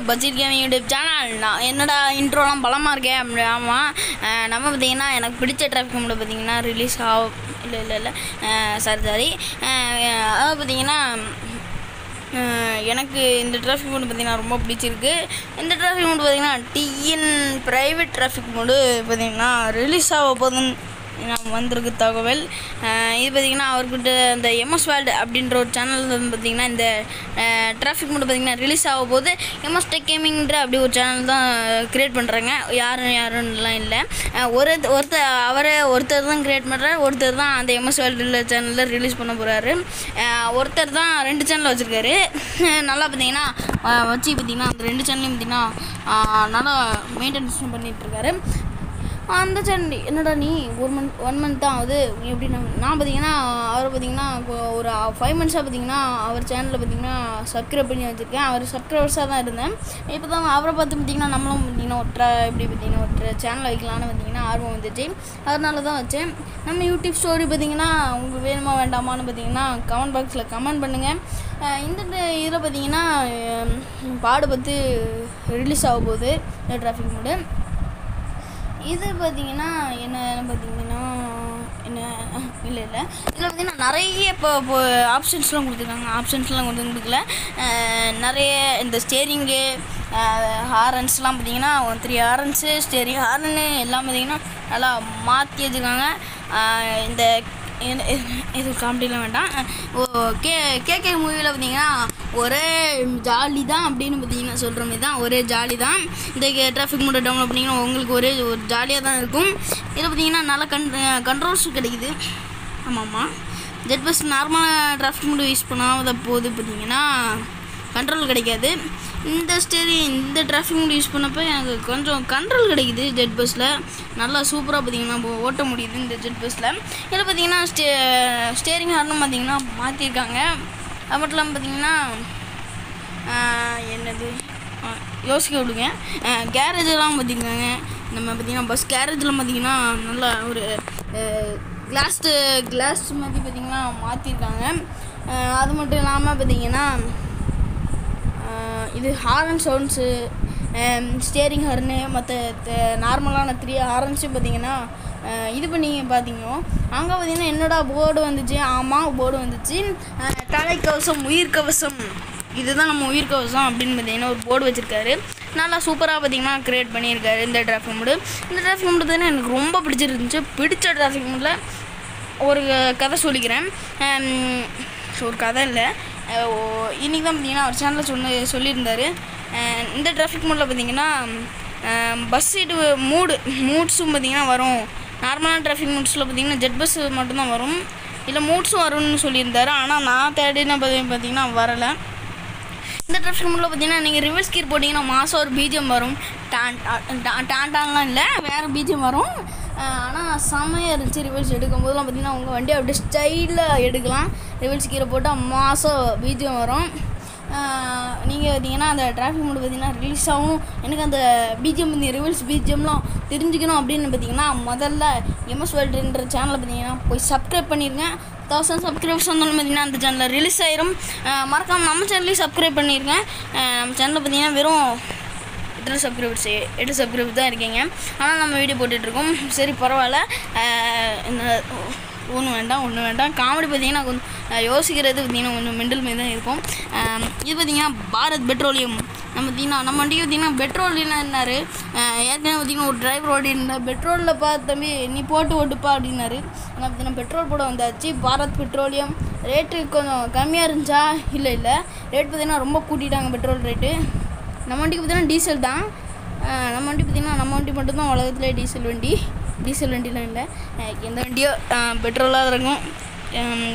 Welcome back budget gaming YouTube channel நான் என்னடா இன்ட்ரோலாம் பலமாக இருக்கேன் அப்படி ஆமாம் நம்ம பார்த்தீங்கன்னா எனக்கு பிடிச்ச டிராஃபிக் மோடு பார்த்தீங்கன்னா ரிலீஸ் ஆகும் இல்லை இல்லை இல்லை. Sorry sorry. அதாவது பார்த்தீங்கன்னா எனக்கு இந்த டிராஃபிக் மோடு பார்த்திங்கன்னா ரொம்ப பிடிச்சிருக்கு. இந்த டிராஃபிக் மோடு பார்த்தீங்கன்னா டிஎன் ப்ரைவேட் டிராஃபிக் மோடு பார்த்தீங்கன்னா ரிலீஸ் ஆக போதுன்னு நான் வந்திருக்கு தகவல். இது பார்த்திங்கன்னா அவர்கிட்ட இந்த எம்எஸ் வேர்ல்டு அப்படின்ற ஒரு சேனல் வந்து பார்த்திங்கன்னா இந்த டிராஃபிக் மட்டும் பார்த்திங்கன்னா ரிலீஸ் ஆக போது எம்எஸ் டெக் கேமிங்ன்ற அப்படி ஒரு சேனல் தான் க்ரியேட் பண்ணுறாங்க யாரும் யாருன்னெலாம் இல்லை. ஒரு ஒருத்தர் அவரை ஒருத்தர் தான் க்ரியேட் பண்ணுறாரு ஒருத்தர் தான் அந்த எம்எஸ் வேர்ல்டு சேனலில் ரிலீஸ் பண்ண போகிறாரு ஒருத்தர் தான் ரெண்டு சேனல் வச்சுருக்காரு. நல்லா பார்த்தீங்கன்னா வச்சு பார்த்திங்கன்னா அந்த ரெண்டு சேனலையும் பார்த்திங்கன்னா நல்லா மெயின்டெனன்ஸ் பண்ணிகிட்ருக்காரு அந்த சேனல் என்னடா நீ? ஒரு மந்த் ஒன் மந்த் தான் ஆகுது. எப்படி நான் நான் பார்த்தீங்கன்னா அவர் பார்த்தீங்கன்னா இப்போ ஒரு ஃபைவ் மந்த்ஸாக பார்த்தீங்கன்னா அவர் சேனலில் பார்த்தீங்கன்னா சப்ஸ்கிரைப் பண்ணி வச்சுருக்கேன். அவர் சப்ஸ்கிரைபர்ஸாக தான் இருந்தேன். இப்போ தான் அவரை பார்த்து பார்த்தீங்கன்னா நம்மளும் பார்த்தீங்கன்னா ஒற்றை எப்படி பார்த்தீங்கன்னா ஒற்றை சேனல் வைக்கலான்னு பார்த்தீங்கன்னா ஆர்வம் வந்துச்சு. அதனால தான் வச்சேன். நம்ம யூடியூப் ஸ்டோரி பார்த்தீங்கன்னா உங்களுக்கு வேணுமா வேண்டாமான்னு பார்த்தீங்கன்னா கமெண்ட் பாக்ஸில் கமெண்ட் பண்ணுங்கள் இந்த இதில் பார்த்தீங்கன்னா பாடு பார்த்து ரிலீஸ் ஆக போகுது. இந்த டிராஃபிக் மூடு இது பார்த்தீங்கன்னா என்னன்னு பார்த்தீங்கன்னா என்ன இல்லை இல்லை. இதில் பார்த்தீங்கன்னா நிறைய இப்போ இப்போ ஆப்ஷன்ஸ்லாம் கொடுத்துருக்காங்க. ஆப்ஷன்ஸ்லாம் கொண்டு கொடுக்கல. நிறைய இந்த ஸ்டேரிங்கு ஹாரன்ஸ்லாம் பார்த்தீங்கன்னா த்ரீ ஹாரன்ஸு ஸ்டேரிங் ஹாரனு எல்லாம் பார்த்தீங்கன்னா நல்லா மாற்றி வச்சுருக்காங்க. இந்த என்ன- எதுவும் காமெடிலாம் வேண்டாம். ஓ கே கேகே மூவியில் பார்த்தீங்கன்னா ஒரே ஜாலி தான் அப்படின்னு பார்த்தீங்கன்னா சொல்கிற மாதிரி தான் ஒரே ஜாலி தான் இந்த டிராஃபிக் மூட்டை டவுன்லோட் பண்ணிங்கன்னா உங்களுக்கு ஒரே ஒரு ஜாலியாக தான் இருக்கும். இதில் பார்த்தீங்கன்னா நல்லா கண் கண்ட்ரோல்ஸ் கிடைக்குது. ஆமாம் ஆமாம் ஜெட் பஸ் நார்மலாக டிராஃபிக் மோடு யூஸ் பண்ணாத போது பார்த்தீங்கன்னா கண்ட்ரோல் கிடைக்காது. இந்த ஸ்டேரி இந்த டிராஃபிக் மோடு யூஸ் பண்ணப்போ எனக்கு கொஞ்சம் கண்ட்ரோல் கிடைக்குது ஜெட் பஸ்ஸில் நல்லா சூப்பராக பார்த்தீங்கன்னா ஓட்ட முடியுது இந்த ஜெட் பஸ்ஸில் இதில் பார்த்தீங்கன்னா ஸ்டே ஸ்டேரிங் ஹார்னும் பார்த்தீங்கன்னா மாற்றிருக்காங்க அது மட்டும் இல்லாமல் பார்த்தீங்கன்னா என்னது? யோசிக்க விடுங்க. கேரேஜெல்லாம் பார்த்திங்கனாங்க நம்ம பார்த்திங்கன்னா பஸ் கேரேஜில் பார்த்திங்கன்னா நல்லா ஒரு கிளாஸ்டு கிளாஸ் மாதிரி பார்த்திங்கன்னா மாற்றிருக்காங்க அது மட்டும் இல்லாமல் பார்த்திங்கன்னா இது ஹாரன் சவுண்ட்ஸு ஸ்டேரிங் ஹார்னு மற்ற நார்மலான த்ரீ ஹாரன்ஸும் பார்த்தீங்கன்னா இது பண்ணி பார்த்தீங்க அங்கே பார்த்தீங்கன்னா என்னடா போர்டு வந்துச்சு? ஆமாம் போர்டு வந்துச்சு. ஆஹ் தலைக்கவசம் உயிர்க்கவசம் இதுதான் நம்ம உயிர்க்கவசம் அப்படின்னு பார்த்தீங்கன்னா ஒரு போர்டு வச்சுருக்காரு. நல்லா சூப்பராக பார்த்தீங்கன்னா க்ரியேட் பண்ணியிருக்காரு இந்த டிராஃபிக் மூடு இந்த டிராஃபிக் மூடு பார்த்தீங்கன்னா எனக்கு ரொம்ப பிடிச்சிருந்துச்சு. பிடிச்ச டிராஃபிக் மூடில் ஒரு கதை சொல்லிக்கிறேன். ஒரு கதை இல்லை. இன்றைக்கி தான் பார்த்தீங்கன்னா அவர் சேனலில் சொன்ன சொல்லியிருந்தார். இந்த டிராஃபிக் மோடில் பார்த்தீங்கன்னா பஸ் சீட்டு மூடு மூட்ஸும் பார்த்திங்கன்னா வரும். நார்மலான டிராஃபிக் மூட்ஸில் பார்த்தீங்கன்னா ஜெட் பஸ் மட்டும்தான் வரும். இல்லை மூட்ஸும் வரும்னு சொல்லியிருந்தாரு. ஆனால் நான் தேடின பார்த்தீங்கன்னா வரலை. இந்த டிராஃபிக் மோடில் பார்த்தீங்கன்னா நீங்கள் ரிவர்ஸ் கீர் போட்டிங்கன்னா மாதம் ஒரு பீஜம் வரும். டான் டான்டான்லாம் இல்லை வேறு பீஜம் வரும். ஆனால் செம்மையாக இருந்துச்சு ரிவர்ஸ் எடுக்கும்போதுலாம் பார்த்திங்கன்னா பார்த்தீங்கன்னா உங்கள் வண்டியை அப்படியே ஸ்டைலில் எடுக்கலாம். ரிவல்ஸ் கீரை போட்டால் மாதம் பீஜம் வரும். நீங்கள் பார்த்தீங்கன்னா அந்த டிராஃபிக் மூடு பார்த்தீங்கன்னா ரிலீஸ் ஆகும். எனக்கு அந்த பிஜிஎம் இந்த ரிவல்ஸ் பிஜிஎம்லாம் தெரிஞ்சுக்கணும் அப்படின்னு பார்த்தீங்கன்னா முதல்ல எம்எஸ் வேர்ல்டுன்ற சேனலை பார்த்தீங்கன்னா போய் சப்ஸ்கிரைப் பண்ணிடுங்க தௌசண்ட் சப்ஸ்கிரைபர்ஸ் வந்தாலும் பார்த்தீங்கன்னா அந்த சேனலில் ரிலீஸ் ஆயிரும். மறக்காமல் நம்ம சேனல்லையும் சப்ஸ்கிரைப் பண்ணியிருக்கேன் நம்ம சேனலில் பார்த்தீங்கன்னா வெறும் எட்டு சப்ஸ்கிரைபர்ஸ் எட்டு சப்ஸ்கிரைபர் தான் இருக்கீங்க. ஆனால் நம்ம வீடியோ போட்டுட்ருக்கோம் சரி பரவாயில்ல. இந்த ஒன்றும் வேண்டாம் ஒன்றும் வேண்டாம். காமெடி பார்த்தீங்கன்னா கொஞ்சம் யோசிக்கிறது பார்த்திங்கன்னா கொஞ்சம் மெண்டல் மாதிரி தான் இருக்கும். இது பார்த்தீங்கன்னா பாரத் பெட்ரோலியம். நம்ம பார்த்தீங்கன்னா நம்ம வண்டிக்கு பார்த்தீங்கன்னா பெட்ரோல் இல்லைன்னாரு ஏற்கனவே பார்த்தீங்கன்னா ஒரு டிரைவர் ஓடி இருந்தார் பெட்ரோலில் தம்பி நீ போட்டு ஓட்டுப்பா அப்படின்னாரு. ஆனால் பார்த்தீங்கன்னா பெட்ரோல் போட வந்தாச்சு. பாரத் பெட்ரோலியம். ரேட்டு கொஞ்சம் கம்மியாக இருந்துச்சா? இல்லை இல்லை. ரேட் பார்த்தீங்கன்னா ரொம்ப கூட்டிட்டாங்க பெட்ரோல் ரேட்டு நம்ம வண்டிக்கு பார்த்தீங்கன்னா டீசல் தான். நம்ம வண்டி பார்த்தீங்கன்னா நம்ம வண்டி மட்டும்தான் உலகத்துலேயே டீசல் வண்டி. டீசல் வண்டிலாம் இல்லை. எந்த வண்டியோ பெட்ரோலாக இருக்கும்.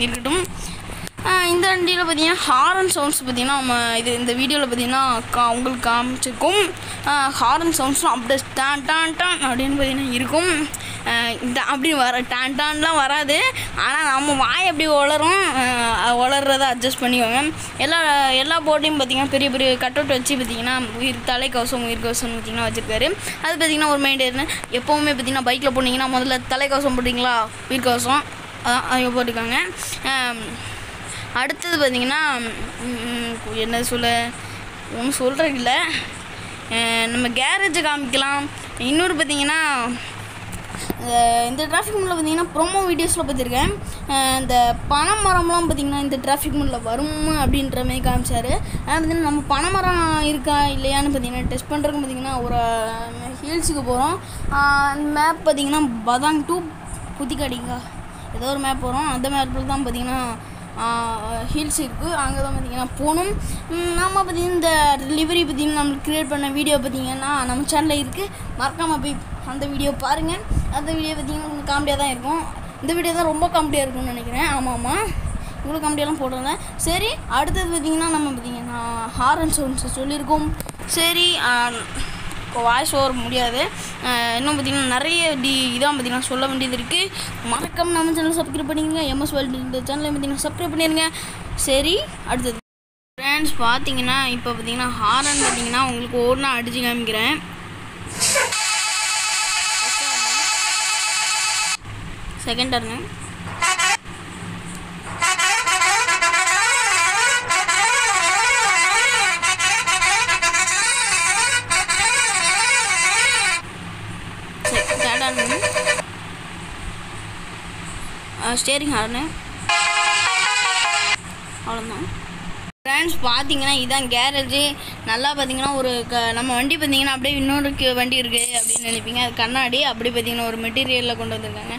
இருக்கட்டும் இந்த வண்டியில் பார்த்தீங்கன்னா ஹாரன் சவுண்ட்ஸ் பார்த்தீங்கன்னா நம்ம இது இந்த வீடியோவில் பார்த்தீங்கன்னா கா உங்களுக்கு காமிச்சிருக்கும். ஹாரன் சவுண்ட்ஸ்லாம் அப்படியே டான் டான் டான் அப்படின்னு பார்த்தீங்கன்னா இருக்கும். இந்த அப்படி வர டான் டான்லாம் வராது. ஆனால் நம்ம வாய் அப்படி உளரும் அஹ் அட்ஜஸ்ட் பண்ணிக்கோங்க. எல்லா எல்லா போட்டையும் பார்த்தீங்கன்னா பெரிய பெரிய கட் அவுட் வச்சு பார்த்தீங்கன்னா உயிர் தலைக்கவசம் உயிர் கவசம் பார்த்தீங்கன்னா வச்சுருக்காரு. அது பார்த்தீங்கன்னா ஒரு மெயின்டைன் எப்போவுமே பார்த்தீங்கன்னா பைக்கில் போனீங்கன்னா முதல்ல தலைக்கவசம் போட்டிங்களா உயிர் கவசம் அவங்க போட்டிருக்காங்க. அடுத்தது பார்த்தீங்கன்னா என்ன சொல்ல ஒன்றும் சொல்கிறதில்ல இல்லை நம்ம கேரேஜை காமிக்கலாம். இன்னொரு பார்த்திங்கன்னா இந்த டிராஃபிக் மூலில் பார்த்தீங்கன்னா ப்ரோமோ வீடியோஸில் பார்த்துருக்கேன். இந்த இந்த பனைமரம்லாம் பார்த்தீங்கன்னா இந்த டிராஃபிக் மூலில் வரும் அப்படின்ற மாதிரி காமிச்சார். ஆனால் பார்த்தீங்கன்னா நம்ம பனைமரம் இருக்கா இல்லையான்னு பார்த்தீங்கன்னா டெஸ்ட் பண்ணுறதுக்கு பார்த்தீங்கன்னா ஒரு ஹில்ஸுக்கு போகிறோம் அந்த மேப் பார்த்தீங்கன்னா பதாங் டூ புத்திக்காடிங்கா ஏதோ ஒரு மேப் வரும் அந்த மேப்பில் தான் பார்த்தீங்கன்னா ஹில்ஸ் இருக்குது அங்கே தான் பார்த்தீங்கன்னா போகணும். நாம் பார்த்தீங்கன்னா இந்த டெலிவரி பார்த்தீங்கன்னா நம்மளுக்கு க்ரியேட் பண்ண வீடியோ பார்த்தீங்கன்னா நம்ம சேனலில் இருக்குது மறக்காமல் போய் அந்த வீடியோ பாருங்கள் அந்த வீடியோ பார்த்தீங்கன்னா கொஞ்சம் காமெடியாக தான் இருக்கும். இந்த வீடியோ தான் ரொம்ப காமெடியாக இருக்கும்னு நினைக்கிறேன். ஆமாம் ஆமாம் இவ்வளோ காமெடியெல்லாம் போட்டிருந்தேன் சரி அடுத்தது பார்த்தீங்கன்னா நம்ம பார்த்தீங்கன்னா ஹாரன் சவுண்ட்ஸ் சொல்லியிருக்கோம். சரி வாய்ஸ் ஓவர் முடியாது. இன்னும் பார்த்தீங்கன்னா நிறைய டி இதான் பார்த்தீங்கன்னா சொல்ல வேண்டியது இருக்குது மறக்காம நம்ம சேனல் சப்ஸ்கிரைப் பண்ணிடுங்க எம்எஸ் வேர்ல்டு இந்த சேனலை பார்த்தீங்கன்னா சப்ஸ்கிரைப் பண்ணிடுங்க சரி அடுத்தது. ஃப்ரெண்ட்ஸ் பார்த்தீங்கன்னா இப்போ பார்த்தீங்கன்னா ஹாரன் பார்த்தீங்கன்னா உங்களுக்கு ஒன்றா அடிச்சு காமிக்கிறேன். செகண்ட் டர்னு ஸ்டேரிங் ஹார்னு அவ்வளோதான் ஃப்ரெண்ட்ஸ் பார்த்தீங்கன்னா இதுதான் கேரேஜு நல்லா பார்த்தீங்கன்னா ஒரு க நம்ம வண்டி பார்த்தீங்கன்னா அப்படியே இன்னொரு வண்டி இருக்குது அப்படின்னு நினைப்பீங்க. அது கண்ணாடி அப்படி பார்த்தீங்கன்னா ஒரு மெட்டீரியலில் கொண்டு வந்திருக்காங்க.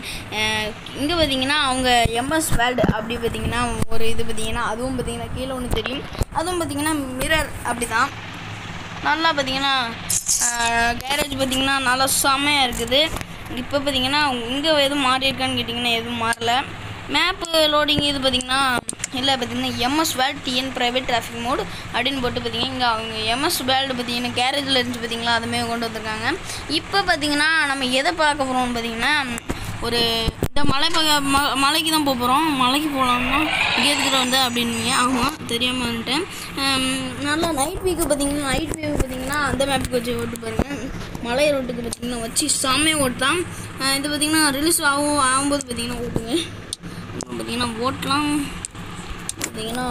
இங்கே பார்த்தீங்கன்னா அவங்க எம்எஸ் வேல்டு அப்படி பார்த்தீங்கன்னா ஒரு இது பார்த்தீங்கன்னா அதுவும் பார்த்தீங்கன்னா கீழே ஒன்று தெரியும். அதுவும் பார்த்தீங்கன்னா மிரர் அப்படி தான் நல்லா பார்த்தீங்கன்னா கேரேஜ் பார்த்தீங்கன்னா நல்லா செம்மையாக இருக்குது. இப்போ பார்த்தீங்கன்னா இங்கே எதுவும் மாறி இருக்கான்னு கேட்டிங்கன்னா எதுவும் மாறல. மேப்பு லோடிங் இது பார்த்தீங்கன்னா இல்லை பார்த்தீங்கன்னா MS world TN private traffic mode அப்படின்னு போட்டு பார்த்தீங்கன்னா இங்கே அவங்க எம்எஸ் வேல்டு பார்த்தீங்கன்னா கேரேஜில் இருந்துச்சு பார்த்தீங்களா அதுமாரி கொண்டு வந்திருக்காங்க. இப்போ பார்த்தீங்கன்னா நம்ம எதை பார்க்க போகிறோம்னு பார்த்தீங்கன்னா ஒரு இந்த மலை பக ம மலைக்கு தான் போக போகிறோம் மலைக்கு போகலாம்னா இங்கே இருக்கிற வந்து அப்படின்னு ஆமாம் தெரியாமல் வந்துட்டேன். நல்லா நைட் வீக்கு பார்த்தீங்கன்னா நைட் வியூ பார்த்தீங்கன்னா அந்த மேப்புக்கு வச்சு ஓட்டு பாருங்கள் மலை ரோட்டுக்கு பார்த்தீங்கன்னா வச்சு செம்மையாக ஓட்டலாம் இது பார்த்தீங்கன்னா ரிலீஸ் ஆகும் ஆகும்போது பார்த்தீங்கன்னா ஓட்டுங்க. அப்புறம் பார்த்தீங்கன்னா ஓட்டலாம். பார்த்தீங்கன்னா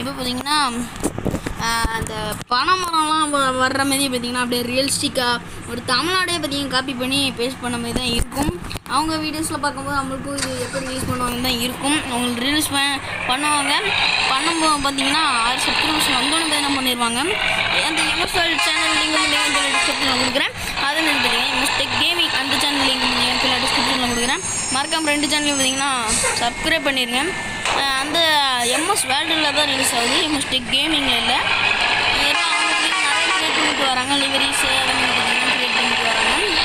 இப்போ பார்த்தீங்கன்னா அந்த பனைமரம்லாம் வ- வர்ற மாதிரி பார்த்தீங்கன்னா அப்படியே ரியல்ஸ்டிக்காக ஒரு தமிழ்நாடே பார்த்தீங்கன்னா காப்பி பண்ணி பேஸ்ட் பண்ண மாதிரி தான் இருக்கும். அவங்க வீடியோஸில் பார்க்கும்போது நம்மளுக்கும் இது எப்போ ரிலீஸ் பண்ணுவாங்க தான் இருக்கும். அவங்களுக்கு ரிலீஸ் பண்ணுவாங்க. பண்ணும்போது பார்த்திங்கன்னா ஆறு சப்ஸ்கிரிப்ஷன் வந்தோன்னு தான் பண்ணிடுவாங்க அந்த எம்எஸ்எல் சேனல் லிங்க் வந்து டிஸ்கிரிப்ஷனில் கொடுக்குறேன். அதை நினைக்கிறேன் எம்எஸ்டெக் கேமிங் அந்த சேனல் லிங்க் வந்து டிஸ்கிரிப்ஷனில் கொடுக்குறேன். மறக்காம ரெண்டு சேனலையும் பார்த்தீங்கன்னா சப்ஸ்கிரைப் பண்ணிடுங்க அந்த எம்எஸ் வேர்ல்டில் தான் ரிலீஸ் ஆகுது. எம்எஸ் டெக் கேமிங்கில் இல்லை. அவங்க நிறைய பண்ணிட்டு வராங்க. லிவரிஸ் கிரியேட் பண்ணிட்டு வராங்க.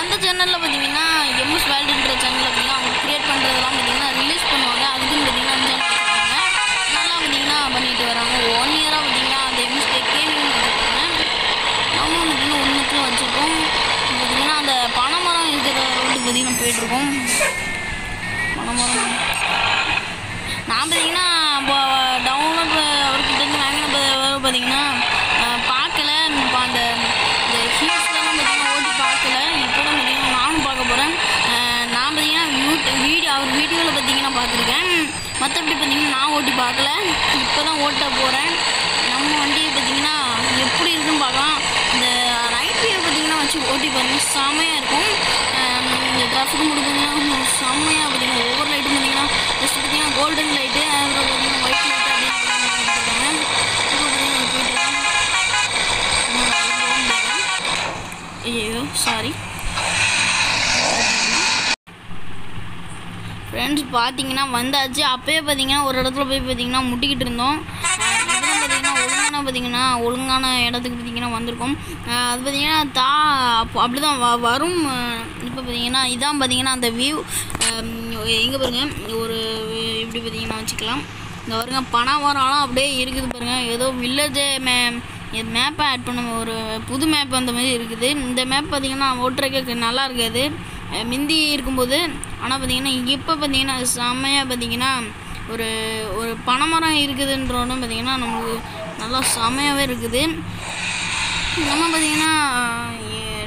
அந்த சேனலில் பார்த்தீங்கன்னா எம்எஸ் வேர்ல்டுன்ற சேனலில் பார்த்தீங்கன்னா அவங்க கிரியேட் பண்ணுறதெல்லாம் பார்த்தீங்கன்னா ரிலீஸ் பண்ணுவாங்க. அதுக்குன்னு பார்த்தீங்கன்னா அந்த சேனல் வச்சுருக்காங்க நல்லா பார்த்தீங்கன்னா பண்ணிட்டு வராங்க. ஒன் இயராக பார்த்தீங்கன்னா அந்த எம்எஸ் டெக் கேமிங் வச்சுருக்காங்க. நாமளும் பார்த்தீங்கன்னா ஒன்றுக்கும் வச்சுருக்கோம். பார்த்தீங்கன்னா அந்த பணம் இருக்கிற ரோட்டுக்கு நம்ம போயிட்டுருக்கோம். பனைமரம் நான் பார்த்தீங்கன்னா இப்போ டவுன்லோட் அவர்கிட்ட இருந்து வாங்கின பார்த்தீங்கன்னா பார்க்கல. இப்போ அந்த இந்த ஹீல்ஸ்லாம் பார்த்தீங்கன்னா ஓட்டி பார்க்கல. இப்போ தான் பார்த்தீங்கன்னா நானும் பார்க்க போகிறேன் நான் பார்த்தீங்கன்னா வீடியோ அவர் வீடியோவில் பார்த்தீங்கன்னா பார்த்துருக்கேன். மற்றபடி பார்த்தீங்கன்னா நான் ஓட்டி பார்க்கல. இப்போ தான் ஓட்ட போகிறேன் நம்ம வண்டியை பார்த்தீங்கன்னா எப்படி இருக்குன்னு பார்க்கலாம் இந்த நைட் வியூ பார்த்தீங்கன்னா வச்சு ஓட்டி பாருங்கள் செம்மையாக இருக்கும். இந்த டிராஃபிக் மூடு செம்மையாக பார்த்தீங்கன்னா ஒவ்வொரு லைட்டும் பார்த்தீங்கன்னா ஃபஸ்ட்டு பார்த்தீங்கன்னா கோல்டன் லைட்டு அப்புறம் பார்த்தீங்கன்னா ஒயிட் லைட் அப்படின்னு போயிட்டு ஐயோ சாரி ஃப்ரெண்ட்ஸ் பார்த்தீங்கன்னா வந்தாச்சு. அப்போயே பார்த்தீங்கன்னா ஒரு இடத்துல போய் பார்த்தீங்கன்னா முட்டிக்கிட்டு இருந்தோம். பார்த்தீங்கன்னா ஒழுங்கான பார்த்தீங்கன்னா ஒழுங்கான இடத்துக்கு பார்த்தீங்கன்னா வந்திருக்கோம். அது பார்த்தீங்கன்னா தா அப்போ அப்படி தான் வ வரும் இப்போ பார்த்தீங்கன்னா இதான் பார்த்தீங்கன்னா அந்த வியூ எங்கே பாருங்கள் ஒரு இப்படி பார்த்தீங்கன்னா வச்சுக்கலாம். இந்த பாருங்க பனைமரம்லாம் அப்படியே இருக்குது பாருங்கள் ஏதோ வில்லேஜே மே மேப்பை ஆட் பண்ண ஒரு புது மேப் அந்த மாதிரி இருக்குது. இந்த மேப் பார்த்தீங்கன்னா ஓட்டுறதுக்கு நல்லா இருக்காது. மிந்தி இருக்கும்போது ஆனால் பார்த்தீங்கன்னா இப்போ பார்த்தீங்கன்னா செம்மையாக பார்த்தீங்கன்னா ஒரு ஒரு பனைமரம் இருக்குதுன்றோன்னு பார்த்தீங்கன்னா நமக்கு நல்லா செமையாகவே இருக்குது. நம்ம பார்த்தீங்கன்னா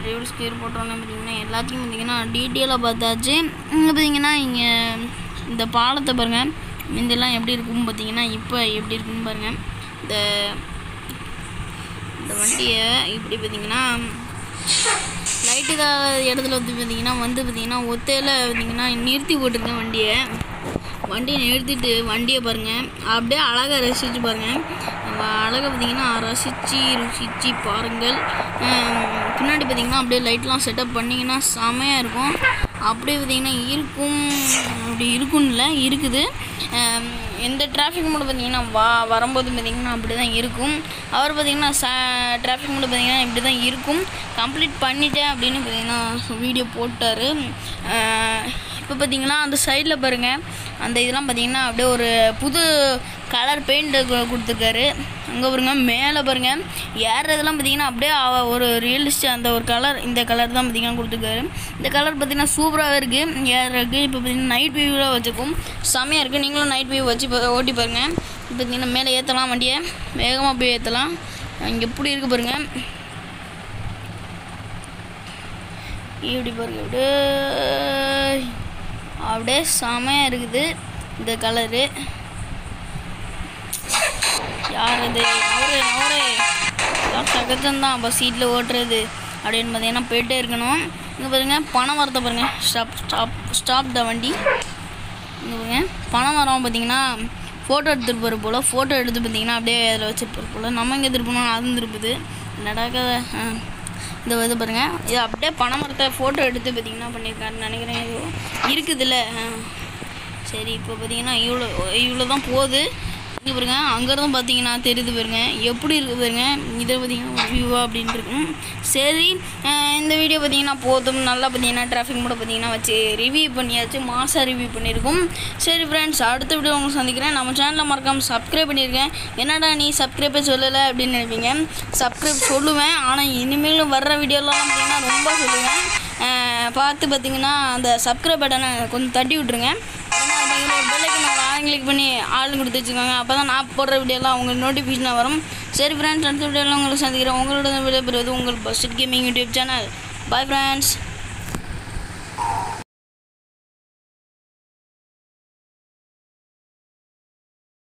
ரிவல்ஸ் கியர் போட்டோன்னு பார்த்தீங்கன்னா எல்லாத்தையும் பார்த்தீங்கன்னா டீட்டெயிலாக பார்த்தாச்சு. இங்கே பார்த்தீங்கன்னா இங்கே இந்த பாலத்தை பாருங்கள் முந்தெல்லாம் எப்படி இருக்கும்னு பார்த்தீங்கன்னா இப்போ எப்படி இருக்குன்னு பாருங்கள் இந்த இந்த வண்டியை இப்படி பார்த்தீங்கன்னா லைட்டு இடத்துல வந்து பார்த்திங்கன்னா வந்து பார்த்திங்கன்னா ஒத்தையில் பார்த்தீங்கன்னா நிறுத்தி போட்டிருக்கேன் வண்டியை. வண்டியை நிறுத்திட்டு வண்டியை பாருங்கள் அப்படியே அழகாக ரசித்து பாருங்கள் அழகாக பார்த்தீங்கன்னா ரசித்து ருசித்து பாருங்கள். பின்னாடி பார்த்தீங்கன்னா அப்படியே லைட்லாம் செட்டப் பண்ணிங்கன்னா செமையாக இருக்கும். அப்படியே பார்த்தீங்கன்னா இருக்கும். அப்படி இருக்குன்னு இல்லை இருக்குது. எந்த டிராஃபிக் மூட பார்த்தீங்கன்னா வா வரும்போது பார்த்தீங்கன்னா அப்படி தான் இருக்கும். அவர் பார்த்திங்கன்னா ச டிராஃபிக் மூலம் பார்த்தீங்கன்னா இப்படி தான் இருக்கும். கம்ப்ளீட் பண்ணிட்டேன் அப்படின்னு பார்த்தீங்கன்னா வீடியோ போட்டார். இப்போ பார்த்தீங்கன்னா அந்த சைடில் பாருங்கள் அந்த இதெல்லாம் பார்த்தீங்கன்னா அப்படியே ஒரு புது கலர் பெயிண்ட் கொடுத்துருக்காரு. அங்கே பாருங்க மேலே பாருங்க ஏறுறதெல்லாம் பார்த்தீங்கன்னா அப்படியே ஒரு ரியலிஸ்ட் அந்த ஒரு கலர் இந்த கலர் தான் பார்த்தீங்கன்னா கொடுத்துருக்காரு. இந்த கலர் பார்த்தீங்கன்னா சூப்பராகவே இருக்குது ஏறுறதுக்கு இப்போ பார்த்தீங்கன்னா நைட் வியூவில் வச்சுக்கும் செமையாக இருக்குது நீங்களும் நைட் வியூ வச்சு ஓட்டி பாருங்கள் இப்போ பார்த்தீங்கன்னா மேலே ஏற்றலாம் வண்டியை. வேகமாக போய் ஏற்றலாம் இங்கே எப்படி இருக்குது பாருங்கள் இப்படி பாருங்க அப்படியே அப்படியே செமையாக இருக்குது இந்த கலரு. யார் இது? நவரு நவரு எல்லாம் சகஜம்தான் அப்போ சீட்டில் ஓட்டுறது அப்படின்னு பார்த்தீங்கன்னா போயிட்டே இருக்கணும். இங்கே பாருங்க பனை மரத்தை பாருங்கள் ஸ்டாப் ஸ்டாப் ஸ்டாப் த வண்டி. இங்கே பாருங்க பனை மரம் பார்த்தீங்கன்னா ஃபோட்டோ எடுத்துகிட்டு போகிற போல். ஃபோட்டோ எடுத்து பார்த்தீங்கன்னா அப்படியே அதில் வச்சுட்டு போல். நம்ம இங்கே திருப்பணும்? அதுவும் திருப்புது. நடக்காத இந்த இது பாருங்க. இது அப்படியே பனை மரத்தை ஃபோட்டோ எடுத்து பார்த்தீங்கன்னா பண்ணியிருக்காருன்னு நினைக்கிறேன். இது இருக்குதுல்ல. சரி இப்போ பார்த்தீங்கன்னா இவ்வளோ இவ்வளோ தான் போகுது. இங்கே பாருங்க அங்கேருந்து பார்த்தீங்கன்னா தெரியுது பாருங்க. எப்படி இருக்குது பாருங்க இதை பார்த்தீங்கன்னா வியூவா அப்படின்ட்டு இருக்கும் சரி இந்த வீடியோ பார்த்தீங்கன்னா போதும். நல்லா பார்த்தீங்கன்னா டிராஃபிக் மூட பார்த்தீங்கன்னா வச்சு ரிவ்யூ பண்ணியாச்சு மாசாக ரிவ்யூ பண்ணியிருக்கோம். சரி ஃப்ரெண்ட்ஸ் அடுத்த வீடியோ உங்களுக்கு சந்திக்கிறேன். நம்ம சேனலில் மறக்காமல் சப்ஸ்கிரைப் பண்ணியிருக்கேன் என்னடா நீ சப்ஸ்கிரைபே சொல்லலை அப்படின்னு நினைப்பீங்க? சப்ஸ்கிரைப் சொல்லுவேன். ஆனால் இனிமேலும் வர்ற வீடியோலாம் பார்த்தீங்கன்னா ரொம்ப சொல்லுவேன். பார்த்து பார்த்தீங்கன்னா அந்த சப்ஸ்கிரைப் பட்டனை கொஞ்சம் தட்டி விட்ருங்க பெல்லைக்கன் கிளிக் பண்ணி ஆள் கொடுத்து வச்சுக்கோங்க. அப்போ தான் நான் போடுற வீடியோலாம் உங்களுக்கு நோட்டிஃபிகேஷனாக வரும். சரி ஃப்ரெண்ட்ஸ் அடுத்த வீடியோலாம் உங்களுக்கு சந்திக்கிறேன். உங்களோட விடைபெறுவது உங்கள் first gaming YouTube channel bye friends